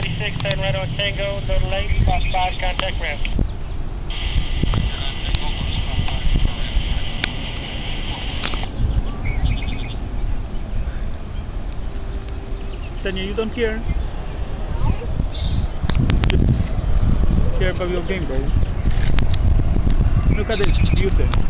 46, turn right on Tango, no late, spot 5, contact ramp. Tanya, you don't care? Care about your game, bro. Look at this, beauty.